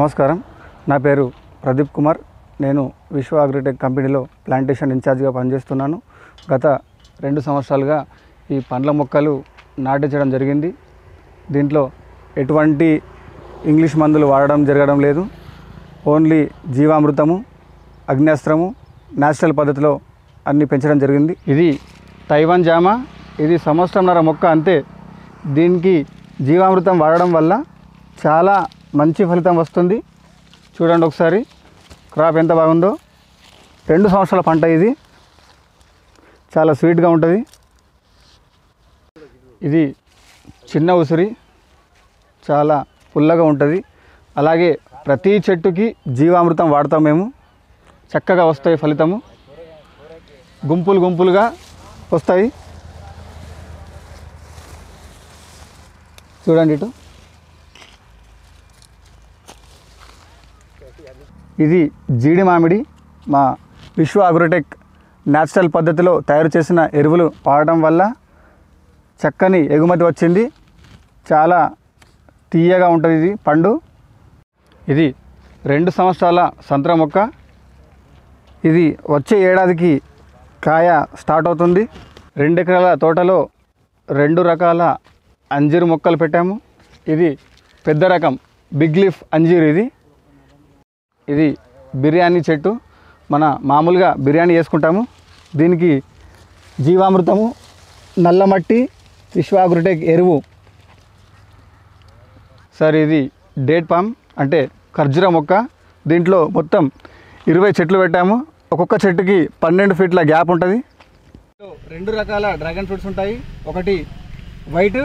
నమస్కారం. నా పేరు ప్రదీప్ కుమార్. నేను విశ్వ అగ్రిటెక్ కంపెనీలో ప్లాంటేషన్ ఇన్ఛార్జ్గా పనిచేస్తున్నాను. గత రెండు సంవత్సరాలుగా ఈ పండ్ల మొక్కలు నాటించడం జరిగింది. దీంట్లో ఎటువంటి ఇంగ్లీష్ మందులు వాడడం జరగడం లేదు. ఓన్లీ జీవామృతము అగ్నేస్త్రము న్యాచురల్ పద్ధతిలో అన్ని పెంచడం జరిగింది. ఇది తైవాన్ జామ. ఇది సంవత్సరంన్నర మొక్క అంతే. దీనికి జీవామృతం వాడడం వల్ల చాలా మంచి ఫలితం వస్తుంది. చూడండి ఒకసారి. క్రాప్ ఎంత బాగుందో. రెండు సంవత్సరాల పంట ఇది. చాలా స్వీట్గా ఉంటుంది. ఇది చిన్న ఉసిరి. చాలా పుల్లగా ఉంటుంది. అలాగే ప్రతి చెట్టుకి జీవామృతం వాడతాం మేము. చక్కగా వస్తాయి ఫలితము. గుంపులు గుంపులుగా వస్తాయి. చూడండి ఇటు. ఇది జీడి మామిడి. మా విశ్వ అగ్రోటెక్ న్యాచురల్ పద్ధతిలో తయారు చేసిన ఎరువులు వాడటం వల్ల చక్కని ఎగుమతి వచ్చింది. చాలా తీయగా ఉంటుంది ఇది పండు. ఇది రెండు సంవత్సరాల సంతర మొక్క. ఇది వచ్చే ఏడాదికి కాయ స్టార్ట్ అవుతుంది. రెండు ఎకరాల తోటలో రెండు రకాల అంజీరు మొక్కలు పెట్టాము. ఇది పెద్ద రకం బిగ్ లీఫ్ అంజీర్ ఇది. ఇది బిర్యానీ చెట్టు. మన మామూలుగా బిర్యానీ చేసుకుంటాము. దీనికి జీవామృతము నల్లమట్టి విశ్వాగ్రుటెక్ ఎరువు. సార్ ఇది డేట్ పామ్ అంటే ఖర్జూర మొక్క. దీంట్లో మొత్తం ఇరవై చెట్లు పెట్టాము. ఒక్కొక్క చెట్టుకి పన్నెండు ఫీట్ల గ్యాప్ ఉంటుంది. రెండు రకాల డ్రాగన్ ఫ్రూట్స్ ఉంటాయి. ఒకటి వైట్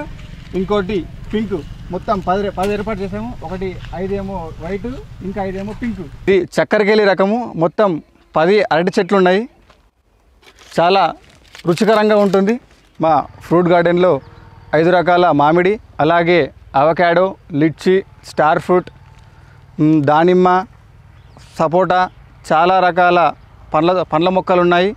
ఇంకోటి పింక్. మొత్తం పది పది ఏర్పాటు చేసాము ఒకటి ఐదేమో వైట్ ఇంకా ఐదేమో పింక్. ఇది చక్కెరకేళి రకము. మొత్తం పది అరటి చెట్లు ఉన్నాయి. చాలా రుచికరంగా ఉంటుంది. మా ఫ్రూట్ గార్డెన్లో ఐదు రకాల మామిడి అలాగే అవకాడో లిచ్చి స్టార్ ఫ్రూట్ దానిమ్మ సపోటా చాలా రకాల పండ్ల పండ్ల మొక్కలు ఉన్నాయి.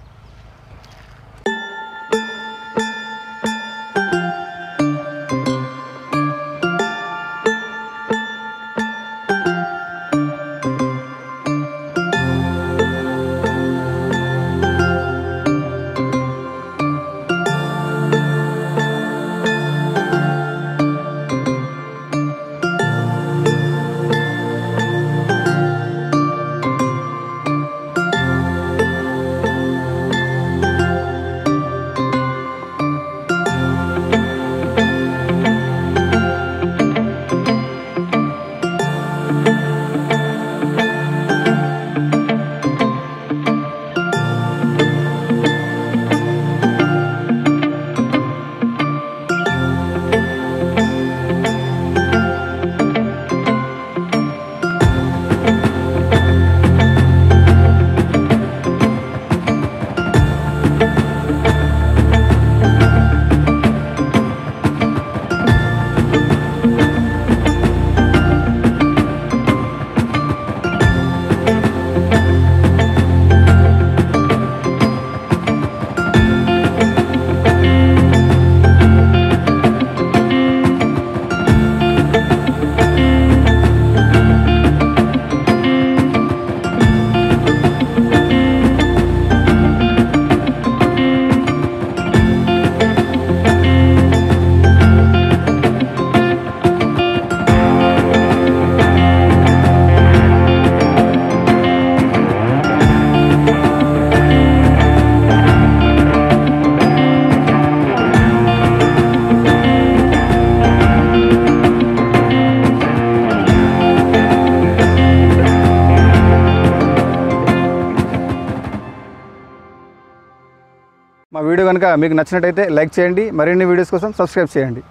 మా వీడియో కనుక మీకు నచ్చినట్టయితే లైక్ చేయండి. మరిన్ని వీడియోస్ కోసం సబ్స్క్రైబ్ చేయండి.